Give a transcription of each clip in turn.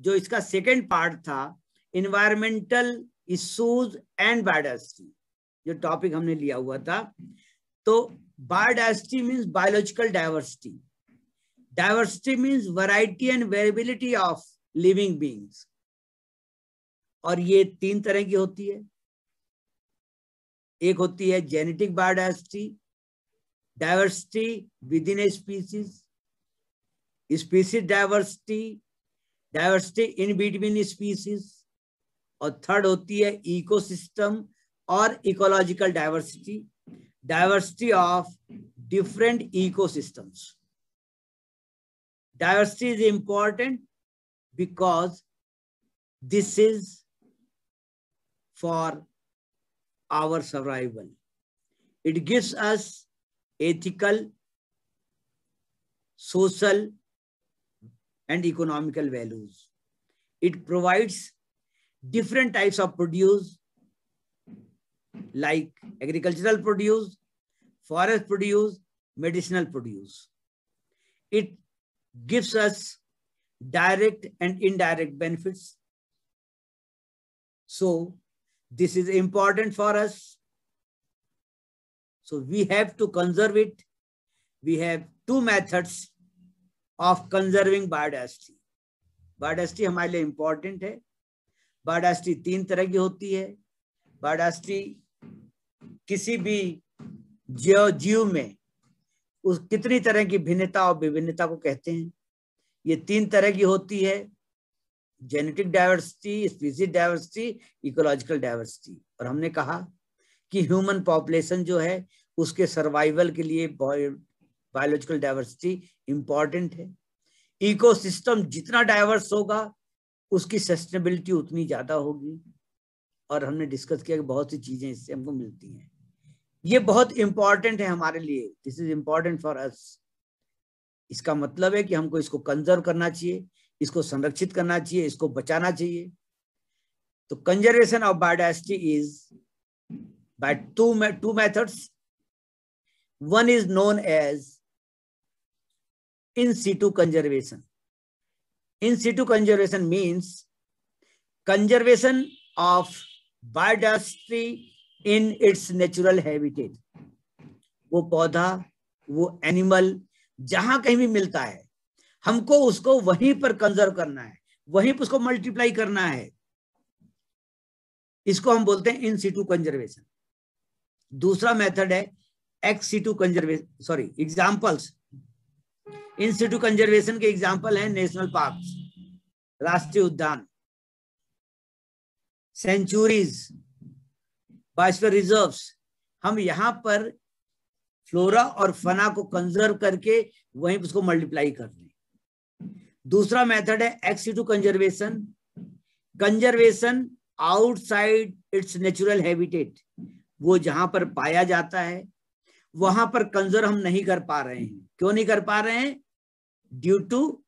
जो इसका second part था इन्वायरमेंटल इश्यूज़ एंड बायोडाइवर्सिटी जो टॉपिक हमने लिया हुआ था। तो biodiversity means biological diversity diversity means variety and variability of living beings और ये तीन तरह की होती है। एक होती है genetic biodiversity diversity within a species species diversity diversity in between species और थर्ड होती है इकोसिस्टम और ecological diversity diversity of different ecosystems diversity is important because this is for our survival. It gives us ethical, social, and economical values. It provides different types of produce like agricultural produce, forest produce, medicinal produce. It gives us direct and indirect benefits. So this is important for us. So we have to conserve it. We have two methods of conserving biodiversity. Biodiversity हमारे लिए important है। Biodiversity तीन तरह की होती है। Biodiversity किसी भी जीव जीव में उस कितनी तरह की भिन्नता और विभिन्नता को कहते हैं। ये तीन तरह की होती है। Genetic diversity species diversity ecological diversity और हमने कहा कि ह्यूमन पॉपुलेशन जो है, उसके सर्वाइवल के लिए बायोलॉजिकल डाइवर्सिटी इंपॉर्टेंट है। इकोसिस्टम जितना डाइवर्स होगा, उसकी सस्टेनेबिलिटी उतनी ज़्यादा होगी। और हमने डिस्कस किया कि बहुत सी चीज़ें इससे हमको मिलती हैं। ये बहुत इंपॉर्टेंट है हमारे लिए। This is important for us इसका मतलब है कि हमको इसको कंजर्व करना चाहिए, इसको संरक्षित करना चाहिए, इसको बचाना चाहिए। तो conservation of biodiversity is by two two methods one is known as in situ conservation in situ conservation means conservation of biodiversity in its natural habitat वो पौधा, वो एनिमल जहाँ कहीं भी मिलता है, हमको उसको वहीं पर कंजर्व करना है, वहीं पर उसको मल्टीप्लाई करना है। इसको हम बोलते हैं इन सीटू कंजर्वेशन दूसरा मेथड है ex situ conservation sorry examples situ conservation के एग्ज़ाम्पल है नेशनल पार्क राष्ट्रीय उद्यान सेंचुरीज बायोस्फीयर रिजर्व्स हम यहाँ पर फ्लोरा और फना को कंजर्व करके वहीं उसको मल्टीप्लाई कर रहे दूसरा मेथड है ex situ conservation conservation outside its natural habitat वो जहाँ पर पाया जाता है वहाँ पर कंजर्व हम नहीं कर पा रहे हैं। क्यों नहीं कर पा रहे हैं? Due to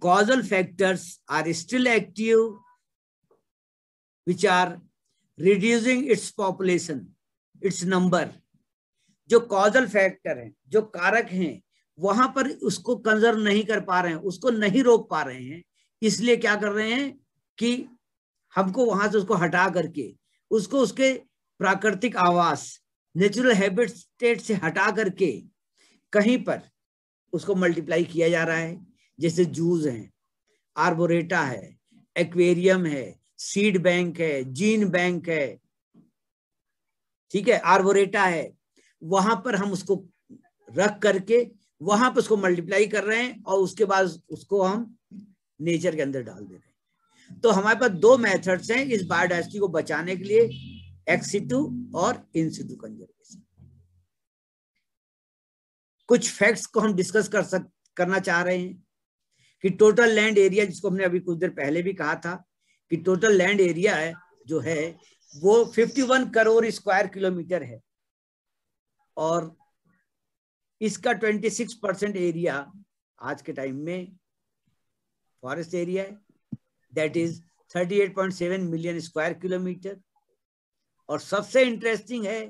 causal factors are still active which are reducing its population its number जो कॉजल फैक्टर हैं, जो कारक हैं, वहाँ पर उसको कंजर्व नहीं कर पा रहे हैं, उसको नहीं रोक पा रहे हैं। इसलिए क्या कर रहे हैं कि हमको वहाँ से उसको हटा करके, उसको उसके प्राकृतिक आवास नेचुरल हैबिटेट से हटा करके कहीं पर उसको मल्टीप्लाई किया जा रहा है। जैसे जूस है, आर्बोरेटा है, एक्वेरियम है, सीड बैंक है, जीन बैंक है, ठीक है, आर्बोरेटा है, वहाँ पर हम उसको रख करके वहाँ पर उसको मल्टीप्लाई कर रहे हैं और उसके बाद उसको हम नेचर के अंदर डाल दे रहे हैं। तो हमारे पास दो मेथड्स हैं इस बायोडाइवर्सिटी को बचाने के लिए। एक्सिटू और इंसिटू कंजर्वेशन कुछ फैक्ट्स को हम डिस्कस कर सक, करना चाह रहे हैं कि टोटल लैंड एरिया जिसको हमने अभी कुछ देर पहले भी कहा था कि टोटल लैंड एरिया है, जो है, वो 51 करोड़ स्क्वायर किलोमीटर है। और इसका 26 परसेंट एरिया आज के टाइम में फॉरेस्ट एरिया है। That is 38.7 million square kilometre और सबसे इंटरेस्टिंग है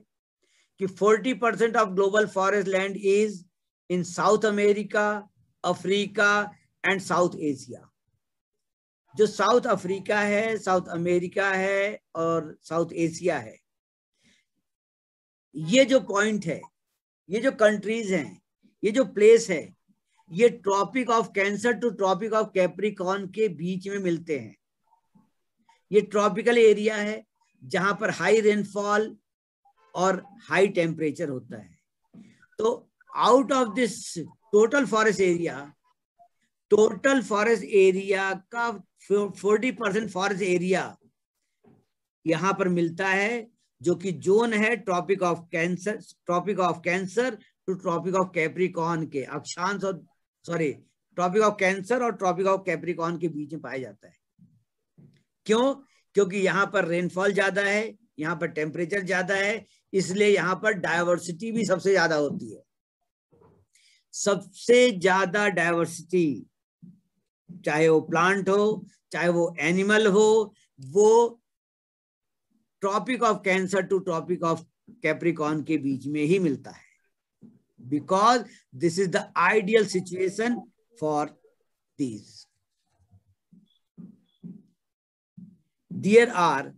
कि 40 percent of global forest land is in South America Africa and South Asia जो साउथ अफ्रीका है साउथ अमेरिका है और साउथ एशिया है। ये जो पॉइंट है, ये जो कंट्रीज़ हैं, ये जो प्लेस है, ये Tropic of Cancer to Tropic of Capricorn के बीच में मिलते हैं। ये ट्रॉपिकल एरिया है जहाँ पर हाई रेनफॉल और हाई टेम्परेचर होता है। तो out of this total forest area total forest area का फोर्टी परसेंट फॉरेस्ट एरिया यहाँ पर मिलता है, जो कि जोन है Tropic of Cancer Tropic of Cancer to Tropic of Capricorn के अक्षांश और सॉरी ट्रॉपिक ऑफ़ कैंसर और ट्रॉपिक ऑफ़ कैप्रिकॉन के बीच में पाया जाता है। क्यों? क्योंकि यहाँ पर रेनफॉल ज़्यादा है, यहाँ पर टेम्परेचर ज़्यादा है, इसलिए यहाँ पर डायवर्सिटी भी सबसे ज़्यादा होती है। सबसे ज़्यादा डायवर्सिटी चाहे वो प्लांट हो, चाहे वो एनिमल हो, वो Tropic of Cancer to Tropic of Capricorn के बीच में ही मिलता है। Because this is the ideal situation for these there are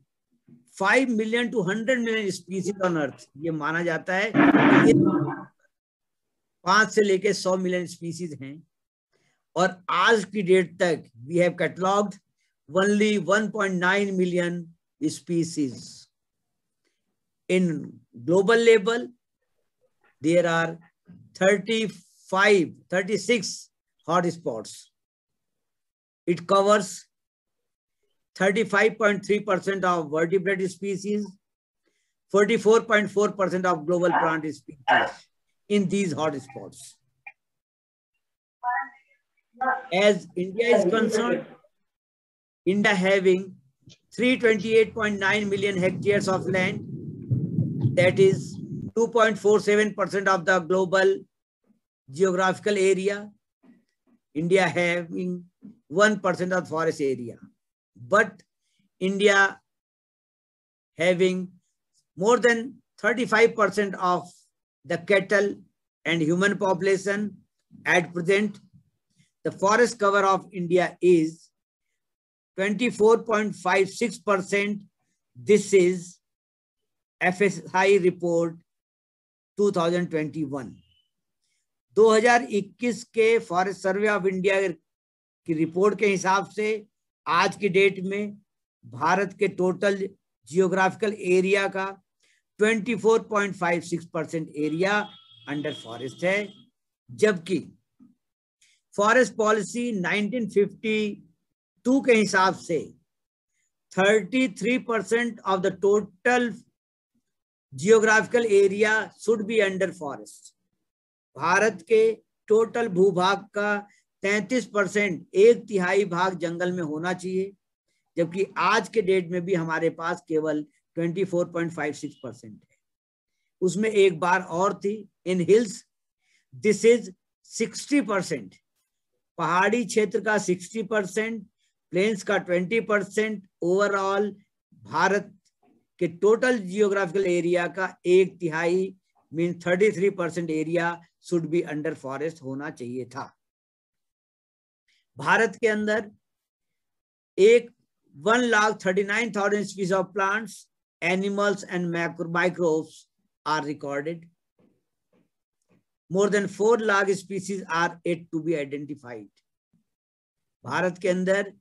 five million to hundred million species on earth ये माना जाता है पाँच से लेके सौ मिलियन स्पीसीज हैं। और आज की डेट तक we have catalogued only 1.9 million species in global level there are 35 36 hot spots it covers 35.3% of vertebrate species, 44.4% of global plant species in these hotspots. As India is concerned, India having 328.9 million hectares of land, that is 2.47% of the global geographical area. India having 1% of forest area but India having more than 35% of the cattle and human population at present, the forest cover of India is 24.56%. This is FSI report 2021. 2021 के forest survey of India की report के हिसाब से आज की date में भारत के total geographical area का 24.56 परसेंट एरिया अंडर फॉरेस्ट है, जबकि फॉरेस्ट पॉलिसी 1952 के हिसाब से 33 percent of the total geographical area should be under forest Bharat के टोटल भूभाग का तैतीस परसेंट एक तिहाई भाग जंगल में होना चाहिए, जबकि आज के डेट में भी हमारे पास केवल 24.56 परसेंट है। उसमें एक बार और थी, in hills, this is 60 percent. पहाड़ी क्षेत्र का 60 परसेंट, प्लेन्स का 20 परसेंट, ओवरऑल भारत के टोटल जियोग्राफिकल एरिया का एक तिहाई, mean 33 percent area should be under forest होना चाहिए था। भारत के अंदर एक one lakh thirty nine thousand species of plants animals and microbes are recorded more than four lakh species are yet to be identified Bharat के अंदर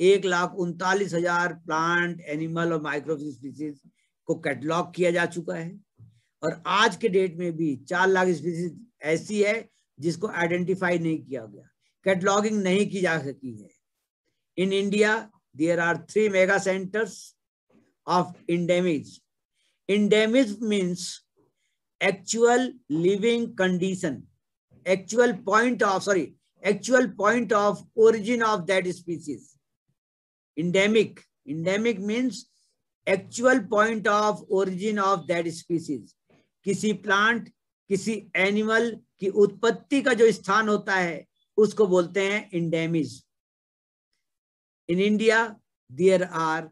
एक लाख उनतालीस हज़ार प्लांट एनिमल और माइक्रो स्पीसीज को कैटलॉग किया जा चुका है। और आज के डेट में भी चार लाख स्पीसीज ऐसी है जिसको आइडेंटिफाई नहीं किया गया। कैटलॉगिंग नहीं की जा सकी है। In India there are three mega centres of endemism endemism means actual living condition actual point of sorry actual point of origin of that species endemic endemic means actual point of origin of that species किसी plant किसी animal की उत्पत्ति का जो स्थान होता है उसको बोलते हैं endemism. In India there are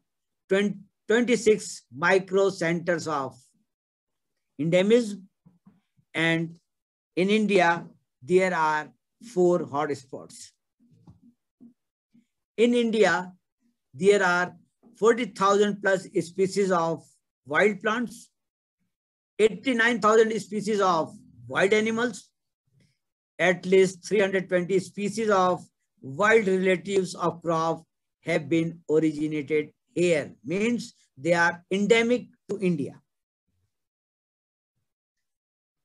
twenty six micro centres of endemism and in India there are four hot spots in India there are 40,000 plus species of wild plants, 89,000 species of wild animals, at least 320 species of wild relatives of crop have been originated here. Means they are endemic to India.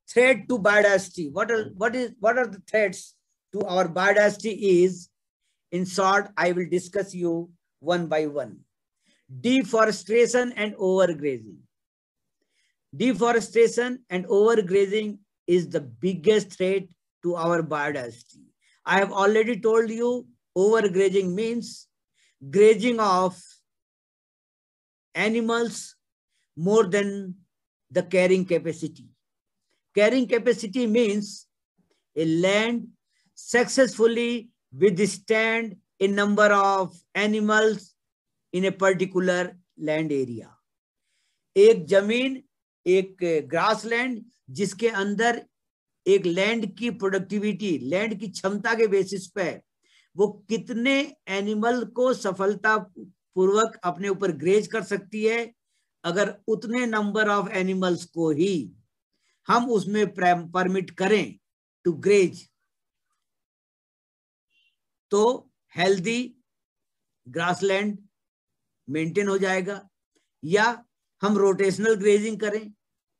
Threat to biodiversity. What are, what is, what are the threats to our biodiversity is, in short, I will discuss you one by one. Deforestation and overgrazing. Deforestation and overgrazing is the biggest threat to our biodiversity. I have already told you overgrazing means grazing of animals more than the carrying capacity. Carrying capacity means a land successfully withstand a number of animals in a particular land area. एक ज़मीन एक grass land जिसके अंदर एक land की productivity land की क्षमता के बेसिस पे वो कितने एनिमल को सफलता पूर्वक अपने ऊपर ग्रेज कर सकती है? अगर उतने नंबर ऑफ़ एनिमल्स को ही हम उसमें परमिट करें टू ग्रेज तो हेल्दी ग्रासलैंड मेंटेन हो जाएगा। या हम रोटेशनल ग्रेजिंग करें,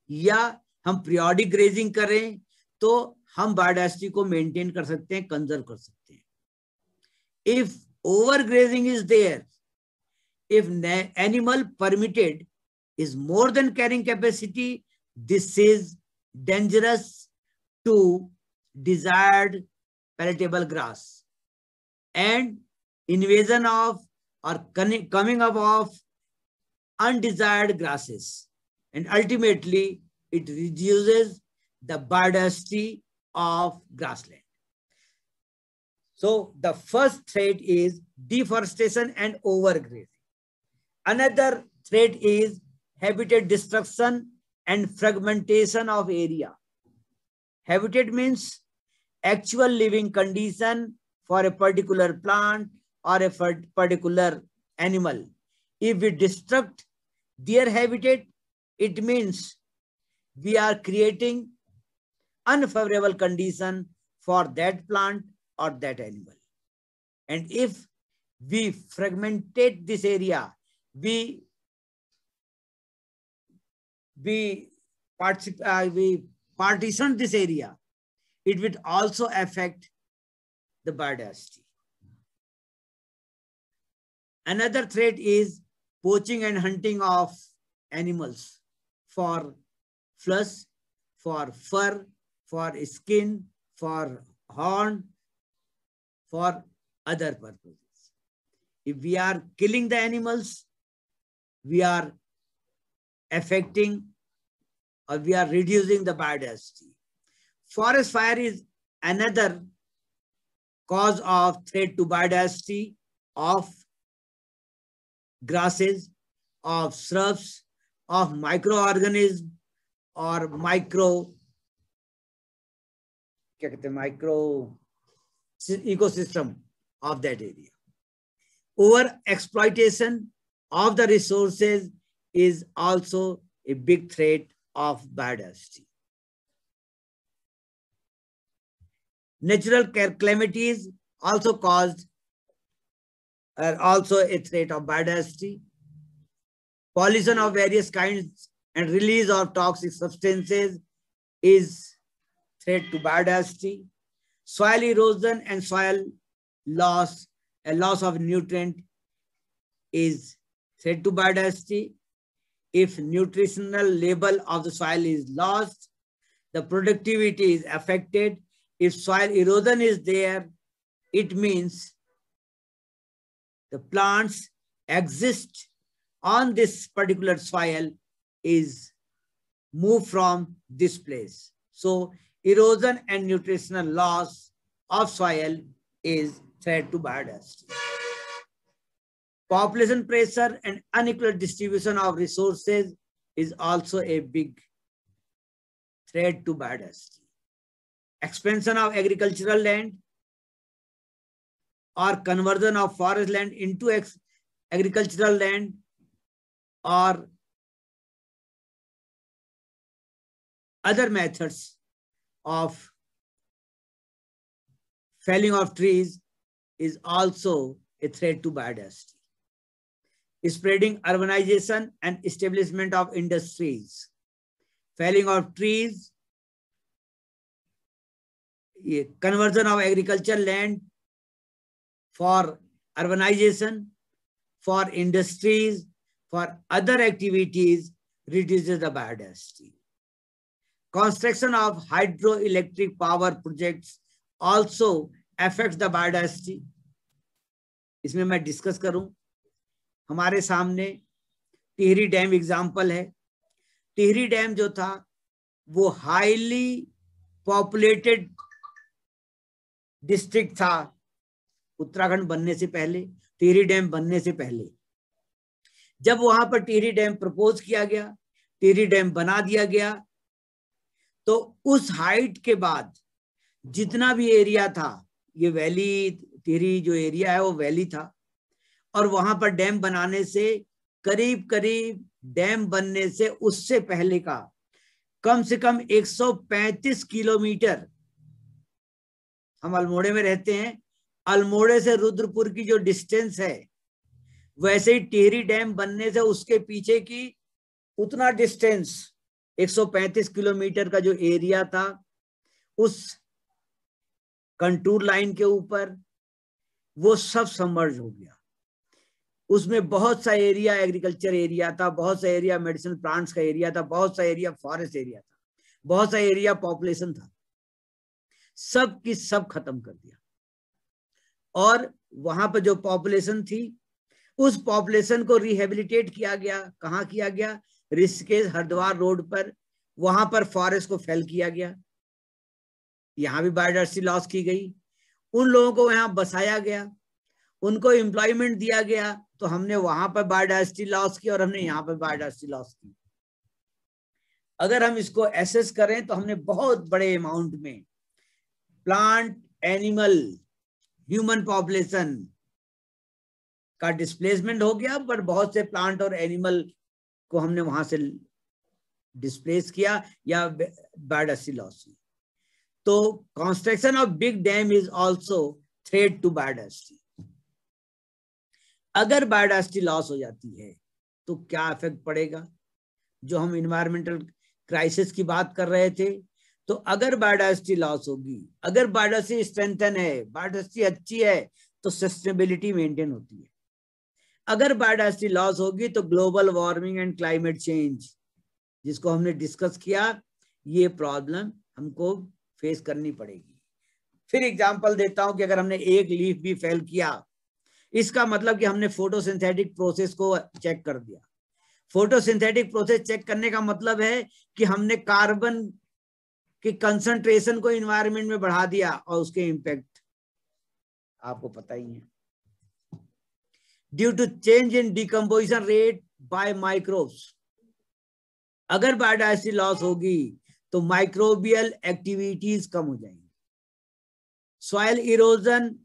या हम प्रियोडिक ग्रेजिंग करें तो हम बायोडायवर्सिटी को मेंटेन कर सकते हैं कंजर्व कर सकते हैं। If overgrazing is there if animal permitted is more than carrying capacity this is dangerous to desired palatable grass and invasion of और coming up of undesired grasses and ultimately it reduces the biodiversity of grassland. So the first threat is deforestation and overgrazing. Another threat is habitat destruction and fragmentation of area. Habitat means actual living condition for a particular plant or a particular animal. If we destruct their habitat, it means we are creating unfavorable condition for that plant or that animal. And if we fragmentate this area, we we uh, we partition this area it would also affect the biodiversity another threat is poaching and hunting of animals for flesh for fur for skin for horn for other purposes if we are killing the animals we are affecting or we are reducing the biodiversity. Forest fire is another cause of threat to biodiversity of grasses, of shrubs, of microorganisms or micro micro ecosystem of that area. Over exploitation of the resources is also a big threat of biodiversity. Natural calamities also caused are also a threat of biodiversity. Pollution of various kinds and release of toxic substances is threat to biodiversity. Soil erosion and soil loss, a loss of nutrient is threat to biodiversity. If nutritional label of the soil is lost, the productivity is affected. If soil erosion is there, it means the plants exist on this particular soil is moved from this place. So erosion and nutritional loss of soil is threat to biodiversity. Population pressure and unequal distribution of resources is also a big threat to biodiversity. Expansion of agricultural land or conversion of forest land into agricultural land or other methods of felling of trees is also a threat to biodiversity. Spreading urbanization and establishment of industries. Felling of trees, conversion of agricultural land for urbanization, for industries, for other activities reduces the biodiversity. Construction of hydroelectric power projects also affects the biodiversity. इसमें मैं discuss करूँ। हमारे सामने Tehri dam example है। Tehri dam जो था, वो highly populated district था उत्तराखंड बनने से पहले, टिहरी डैम बनने से पहले। जब वहाँ पर टिहरी डैम प्रपोज किया गया, टिहरी डैम बना दिया गया तो उस हाइट के बाद जितना भी एरिया था, ये वैली टिहरी जो एरिया है वो वैली था। और वहाँ पर डैम बनाने से, करीब करीब डैम बनने से उससे पहले का कम से कम 135 किलोमीटर हम अल्मोड़े में रहते हैं। अल्मोड़े से रुद्रपुर की जो डिस्टेंस है, वैसे ही टेहरी डैम बनने से उसके पीछे की उतना डिस्टेंस 135 किलोमीटर का जो एरिया था, उस कंटूर लाइन के ऊपर, वो सब समर्ज हो गया। उसमें बहुत सा एरिया एग्रीकल्चर एरिया था, बहुत सा एरिया मेडिसिन प्लांट्स का एरिया था, बहुत सा एरिया फॉरेस्ट एरिया था, बहुत सा एरिया पॉपुलेशन था। सब की सब खत्म कर दिया। और वहाँ पर जो पॉपुलेशन थी, उस पॉपुलेशन को रिहेबिलिटेट किया गया। कहा किया गया? ऋषिकेश हरिद्वार रोड पर, वहाँ पर फॉरेस्ट को फेल किया गया। यहाँ भी बायोडाइवर्सिटी लॉस की गई। उन लोगों को यहाँ बसाया गया। उनको एम्प्लॉयमेंट दिया गया। तो हमने वहाँ पर बायोडाइवर्सिटी लॉस की और हमने यहाँ पर बायोडाइवर्सिटी लॉस की। अगर हम इसको एसेस करें तो हमने बहुत बड़े अमाउंट में प्लांट एनिमल ह्यूमन पॉपुलेशन का डिस्प्लेसमेंट हो गया, पर बहुत से प्लांट और एनिमल को हमने वहाँ से डिस्प्लेस किया या बायोडाइवर्सिटी तो construction of big dam is also threat to biodiversity अगर बायोडाइवर्सिटी लॉस हो जाती है तो क्या इफ़ेक्ट पड़ेगा? जो हम इन्वायरमेंटल क्राइसिस की बात कर रहे थे तो अगर बायोडाइवर्सिटी लॉस होगी, अगर बायोडाइवर्सिटी स्ट्रेंथन है बायोडाइवर्सिटी अच्छी है तो सस्टेनेबिलिटी मेंटेन होती है। अगर बायोडाइवर्सिटी लॉस होगी तो global warming and climate change, जिसको हमने डिस्कस किया, ये प्रॉब्लम हमको फेस करनी पड़ेगी। फिर एग्जांपल देता हूँ कि अगर हमने एक लीफ भी फेल किया, इसका मतलब कि हमने फोटोसिंथेटिक प्रोसेस को चेक कर दिया। फोटोसिंथेटिक प्रोसेस चेक करने का मतलब है कि हमने कार्बन कि कंसंट्रेशन को इन्वायरमेंट में बढ़ा दिया और उसके इंपैक्ट आपको पता ही है। Due to change in decomposition rate by microbes अगर बायोडाइवर्सिटी लॉस होगी तो माइक्रोबियल एक्टिविटीज़ कम हो जाएँगी। सॉइल इरोजन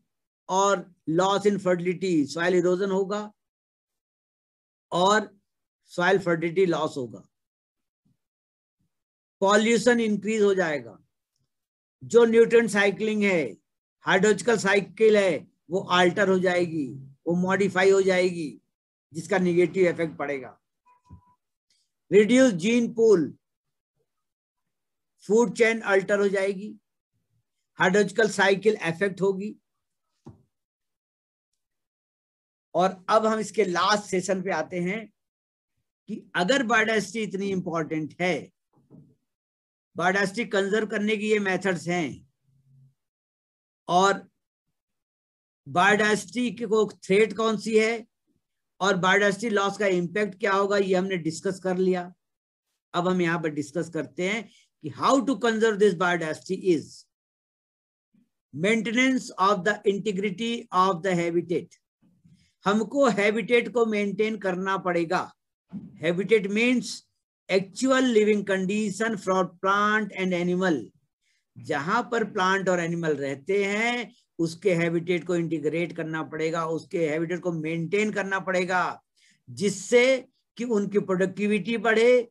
और loss in fertility soil erosion होगा और सॉइल फर्टिलिटी लॉस होगा। पॉल्यूशन इंक्रीज हो जाएगा। जो न्यूट्रन साइकिलिंग है हाइड्रोलॉजिकल साइकिल है, वो आल्टर हो जाएगी। वो मॉडिफाई हो जाएगी, जिसका निगेटिव इफ़ेक्ट पड़ेगा। Reduce gene pool food chain alter हो जाएगी हाइड्रोलॉजिकल साइकिल इफ़ेक्ट होगी। और अब हम इसके लास्ट सेशन पे आते हैं कि अगर बायोडाइवर्सिटी इतनी इंपॉर्टेंट है बायोडाइवर्सिटी कंजर्व करने की ये मेथड्स हैं, और बायोडाइवर्सिटी को थ्रेट कौन सी है? और बायोडाइवर्सिटी लॉस का इंपैक्ट क्या होगा? ये हमने डिस्कस कर लिया। अब हम यहाँ पर डिस्कस करते हैं कि how to conserve this biodiversity is maintenance of the integrity of the habitat हमको हैबिटेट को मेंटेन करना पड़ेगा। Habitat means actual living condition for plant and animal जहाँ पर प्लांट और एनिमल रहते हैं उसके हैबिटेट को इंटीग्रेट करना पड़ेगा, उसके हैबिटेट को मेंटेन करना पड़ेगा, जिससे कि उनकी प्रोडक्टिविटी बढ़े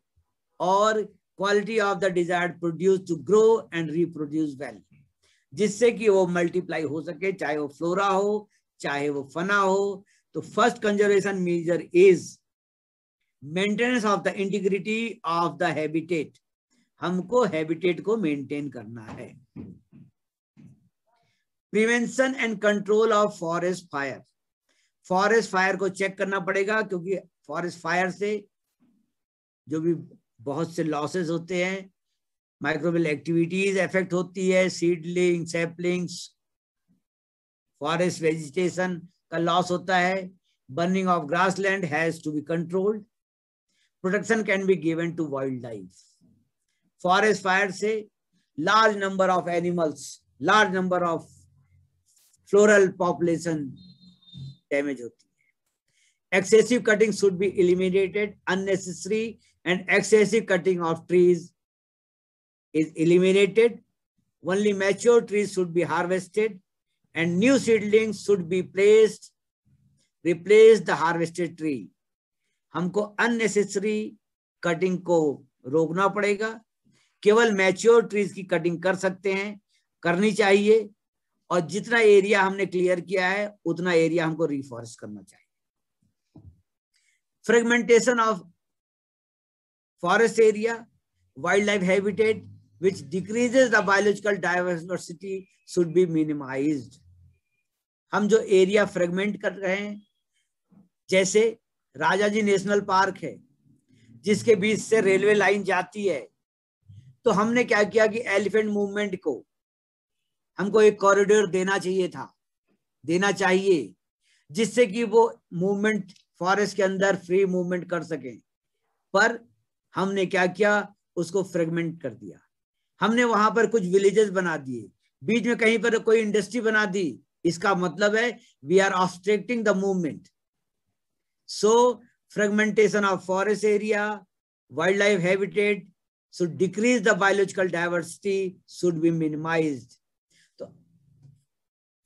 और quality of the desired produce to grow and reproduce well जिससे कि वो मल्टीप्लाई हो सके, चाहे वो फ्लोरा हो, चाहे वो फना हो। तो first conservation measure is maintenance of the integrity of the habitat. हमको हैबिटेट को मेंटेन करना है। Prevention and control of forest fire. Forest fire को चेक करना पड़ेगा क्योंकि फॉरेस्ट फायर से जो भी बहुत से लॉसेस होते हैं माइक्रोबियल एक्टिविटीज़ इफ़ेक्ट होती है सीडलिंग सैपलिंग्स फॉरेस्ट वेजिटेशन का लॉस होता है। Burning of grass land has to be controlled protection can be given to wildlife forest fire से large number of animals large number of floral population damage होती है excessive cutting should be eliminated unnecessary and excessive cutting of trees is eliminated. Only mature trees should be harvested and new seedlings should be placed, replace the harvested tree. हमको unnecessary cutting को रोकना पड़ेगा केवल mature trees की cutting कर सकते हैं करनी चाहिए और जितना एरिया हमने क्लियर किया है, उतना एरिया हमको रिफॉरेस्ट करना चाहिए fragmentation of forest area wildlife habitat which decreases the biological diversity, should be minimized. हम जो एरिया फ्रेगमेंट कर रहे हैं, जैसे राजा जी नेशनल पार्क है, जिसके बीच से रेलवे लाइन जाती है तो हमने क्या किया कि एलिफेंट मूवमेंट को हमको एक कॉरिडोर देना चाहिए था, देना चाहिए, जिससे कि वो मूवमेंट फॉरेस्ट के अंदर फ्री मूवमेंट कर सके। पर हमने क्या किया? उसको फ्रेगमेंट कर दिया। हमने वहाँ पर कुछ विलेजेस बना दिए। बीच में कहीं पर कोई इंडस्ट्री बना दी, इसका मतलब है we are obstructing the movement so fragmentation of forest area wildlife habitat should decrease the biological diversity, should minimized so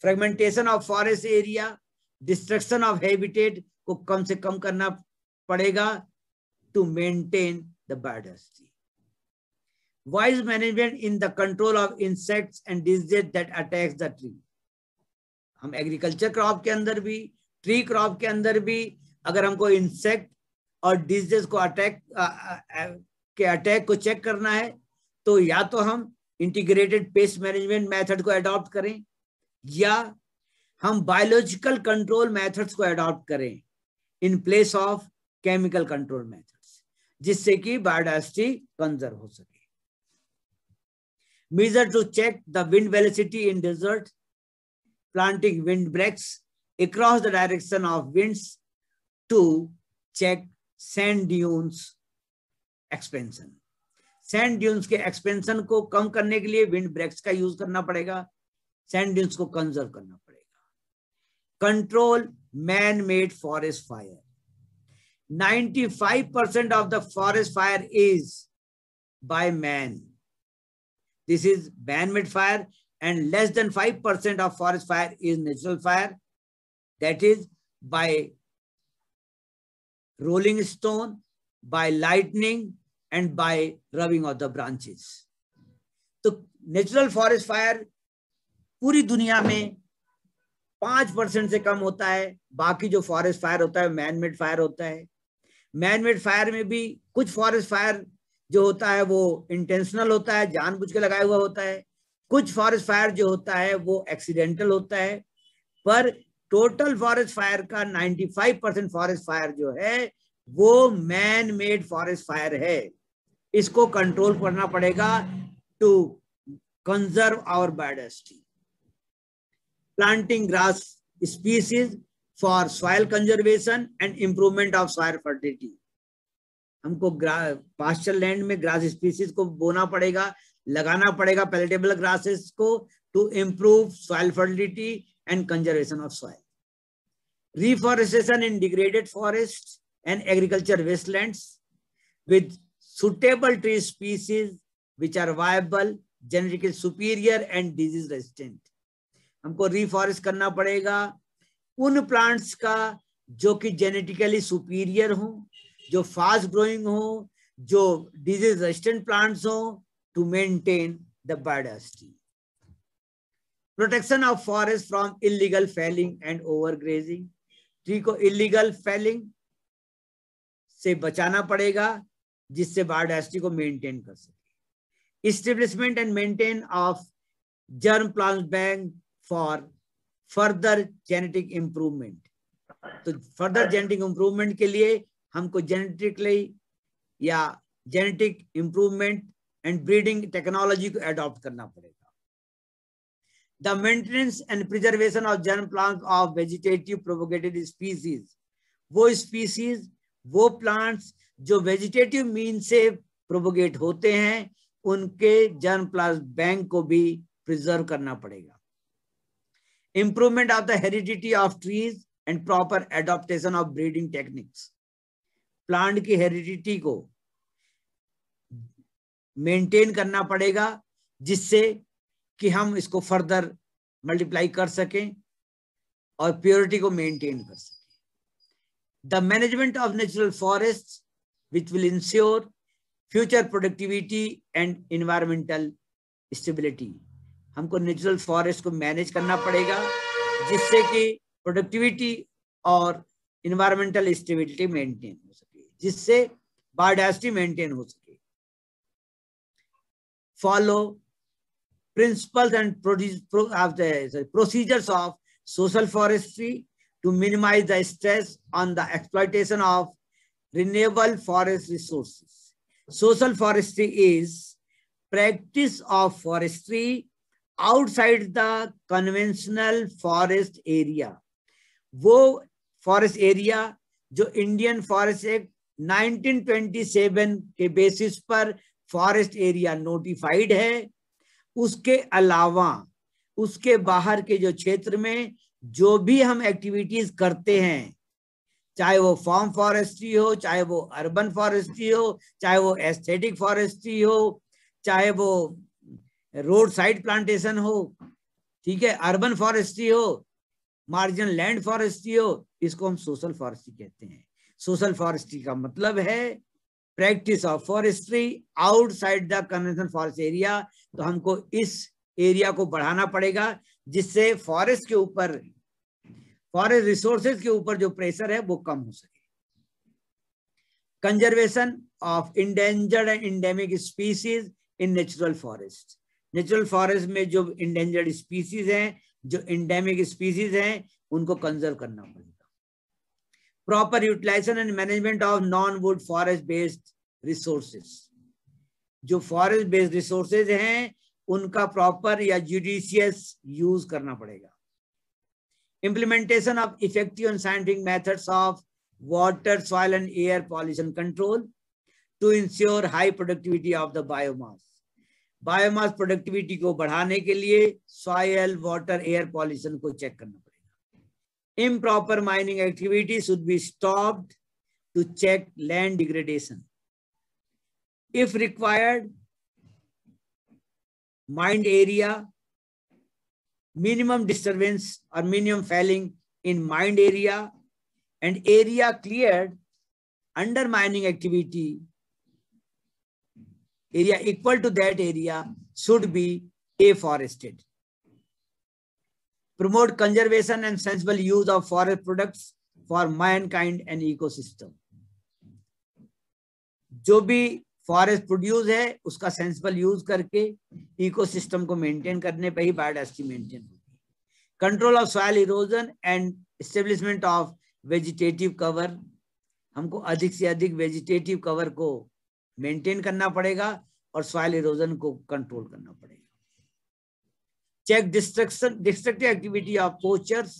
fragmentation of forest area destruction of habitat को कम से कम करना पड़ेगा to maintain the biodiversity wise management in the control of insects and disease that attacks the tree हम agriculture crop के अंदर भी ट्री क्रॉप के अंदर भी, अगर हमको इंसेक्ट और डिज़ीज़ को अटैक के अटैक को चेक करना है तो या तो हम इंटीग्रेटेड पेस्ट मैनेजमेंट मेथड को अडॉप्ट करें या हम बायोलॉजिकल कंट्रोल मेथड्स को एडॉप्ट करें in place of chemical control methods जिससे कि बायोडायसिटी कंजर्व हो सके। Measure to check the wind velocity in desert planting windbreaks across the direction of winds to check sand dunes expansion sand dunes के expansion को कम करने के लिए विंड ब्रेक्स का यूज़ करना पड़ेगा। सैंडल्स को कंजर्व करना पड़ेगा। Control man made forest fire 95% percent of the forest fire is by man this is man made fire and less than five percent of forest fire is natural fire that is by rolling stone by lightning and by rubbing of the branches तो natural forest fire पूरी दुनिया में पाँच percent से कम होता है। बाकी जो फॉरेस्ट फायर होता है मैन मेड फायर होता है। मैन मेड फायर में भी कुछ फॉरेस्ट फायर जो होता है, वो इंटेंशनल होता है, जानबूझ के लगाया हुआ होता है। कुछ फॉरेस्ट फायर जो होता है, वो एक्सीडेंटल होता है। पर टोटल फॉरेस्ट फायर का 95 परसेंट फॉरेस्ट फायर जो है, वो मैन मेड फॉरेस्ट फायर है। इसको कंट्रोल करना पड़ेगा to conserve our biodiversity planting grass species for soil conservation and improvement of soil fertility हमको पास्चर लैंड में ग्रास स्पीसीज को बोना पड़ेगा, लगाना पड़ेगा पेलेटेबल ग्रासेस को to improve soil fertility and conservation of soil reforestation in degraded forests and agriculture wastelands with suitable tree species which are viable genetically superior and disease resistant हमको reforest करना पड़ेगा। उन प्लांट्स का जो कि genetically superior हो, जो fast growing हो, जो डिज़ीज़ रेजिस्टेंट प्लांट्स हो to maintain the biodiversity protection of forest from illegal felling and overgrazing tree को इलीगल फेलिंग से बचाना पड़ेगा, जिससे बायोडाइवर्सिटी को मेंटेन कर सके। Establishment and maintain of germ plant bank for further genetic improvement तो फर्दर जेनेटिक इंप्रूवमेंट के लिए हमको जेनेटिकली या genetic improvement and breeding technology को एडॉप्ट करना पड़ेगा। The maintenance and preservation of germ plant of vegetative propagated species वो species वो प्लांट्स जो वेजिटेटिव मीन से प्रोपोगेट होते हैं, उनके जर्म प्लांट बैंक को भी प्रिजर्व करना पड़ेगा। Improvement of the heredity of trees and proper adaptation of breeding techniques plant की हेरिडिटी को मेंटेन करना पड़ेगा, जिससे कि हम इसको फर्दर मल्टीप्लाई कर सकें और प्योरिटी को मेंटेन कर सकें। The management of natural forest which will ensure future productivity and environmental stability हमको नेचुरल फॉरेस्ट को मैनेज करना पड़ेगा, जिससे कि प्रोडक्टिविटी और इन्वायरमेंटल स्टेबिलिटी मेंटेन हो सके, जिससे बायोडाइवर्सिटी मेंटेन हो सके। Follow principles and procedures of social forestry to minimise the stress on the exploitation of renewable forest resources social forestry is practice of forestry outside the conventional forest area. वो forest area जो Indian forest act 1927 के basis पर forest area notified है, उसके अलावा उसके बाहर के जो क्षेत्र में जो भी हम एक्टिविटीज़ करते हैं, चाहे वो फार्म फॉरेस्ट्री हो, चाहे वो अर्बन फॉरेस्ट्री हो, चाहे वो एस्थेटिक फॉरेस्ट्री हो, चाहे वो रोड साइड प्लांटेशन हो, ठीक है, अर्बन फॉरेस्ट्री हो, मार्जिन लैंड फॉरेस्ट्री हो, इसको हम सोशल फॉरेस्ट्री कहते हैं। सोशल फॉरेस्ट्री का मतलब है practice of forestry outside the convention forest area. तो हमको इस एरिया को बढ़ाना पड़ेगा, जिससे फॉरेस्ट के ऊपर, फॉरेस्ट रिसोर्सेज के ऊपर जो प्रेशर है वो कम हो सके। Conservation of endangered and endemic species in natural forest. Natural forest में जो इंडेंजर्ड स्पीसीज हैं, जो इंडेमिक स्पीसीज हैं, उनको कंजर्व करना पड़ेगा। Proper utilisation and management of non wood forest based resources जो फॉरेस्ट बेस्ड रिसोर्सेज हैं, उनका प्रॉपर या जुडिशियस यूज़ करना पड़ेगा। Implementation of effective and scientific methods of water soil and air pollution control to ensure high productivity of the biomass biomass productivity को बढ़ाने के लिए सॉयल वाटर एयर पॉल्यूशन को चेक करना पड़ेगा। Improper mining activity should be stop to check land degradation if required mined area minimum disturbance और minimum felling in mined area and area clear under mining activity area equal to that area should be afforested. promote conservation and sensible use of forest products for mankind and ecosystem जो भी forest produce है उसका sensible use करके ecosystem को maintain करने पे ही biodiversity maintain होगी control of soil erosion and establishment of vegetative cover हमको अधिक से अधिक वेजिटेटिव कवर को मेंटेन करना पड़ेगा और सॉइल इरोजन को कंट्रोल करना पड़ेगा। Check destruction, destructive activity of poachers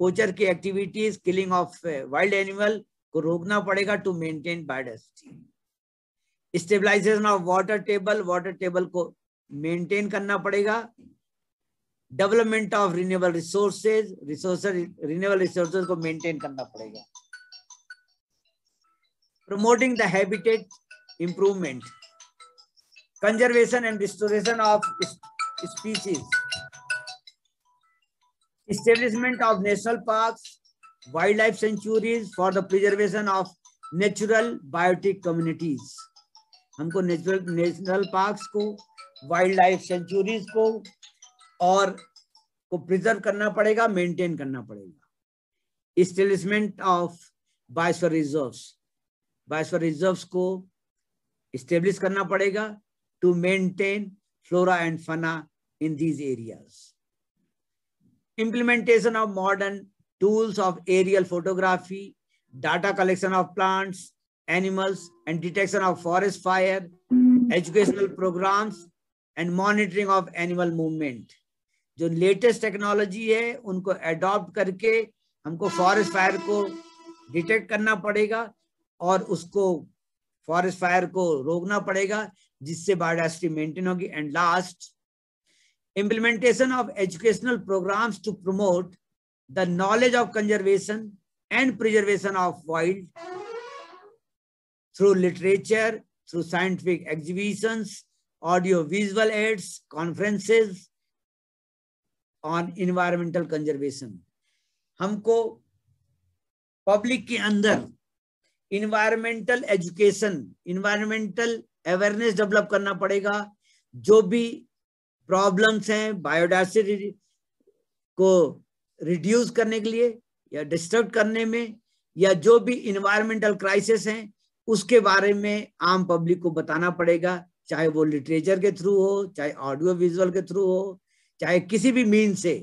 poacher की activities killing of wild animal को रोकना पड़ेगा to maintain biodiversity stabilisation of water table water table को मेंटेन करना पड़ेगा। Development of renewable resources resources renewable resources को मेंटेन करना पड़ेगा। Promoting the habitat improvement conservation and restoration of species, establishment of national parks, wildlife sanctuaries for the preservation of natural biotic communities. हमको natural national parks को wild life sanctuaries को और को preserve करना पड़ेगा मेंटेन करना पड़ेगा establishment of biosphere reserves biosphere reserves को स्टेब्लिश करना पड़ेगा to maintain flora and fauna in these areas implementation of modern tools of aerial photography data collection of plants animals and detection of forest fire educational programmes and monitoring of animal movement जो latest technology है, उनको adopt करके हमको forest fire को detect करना पड़ेगा और उसको फॉरेस्ट फायर को रोकना पड़ेगा, जिससे बायोडाइवर्सिटी मेंटेन होगी। And last implementation of educational programmes to promote the knowledge of conservation and preservation of wild through literature through scientific exhibition audio visual aids conferences on environmental conservation हमको public के अंदर environmental education environmental awareness develop करना पड़ेगा। जो भी problems हैं biodiversity को reduce करने के लिए या डिस्टर्ब करने में या जो भी इन्वायरमेंटल क्राइसिस हैं, उसके बारे में आम पब्लिक को बताना पड़ेगा। चाहे वो लिटरेचर के थ्रू हो, चाहे ऑडियो विजुअल के थ्रू हो, चाहे किसी भी मीन से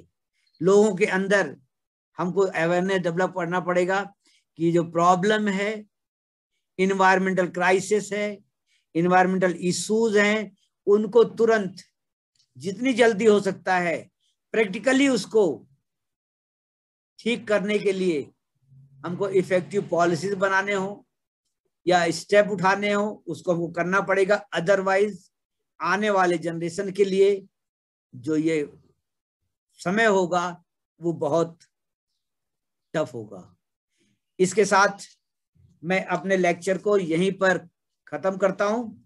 लोगों के अंदर हमको अवेयरनेस डेवलप करना पड़ेगा कि जो प्रॉब्लम है इन्वायरमेंटल क्राइसिस है इन्वायरमेंटल इश्यूज़ हैं, उनको तुरंत जितनी जल्दी हो सकता है प्रैक्टिकली उसको ठीक करने के लिए हमको इफ़ेक्टिव पॉलिसीज़ बनाने हो या स्टेप उठाने हो, उसको हमको करना पड़ेगा। अदरवाइज़ आने वाले जनरेशन के लिए जो ये समय होगा, वो बहुत टफ होगा। इसके साथ मैं अपने लेक्चर को यहीं पर खत्म करता हूँ।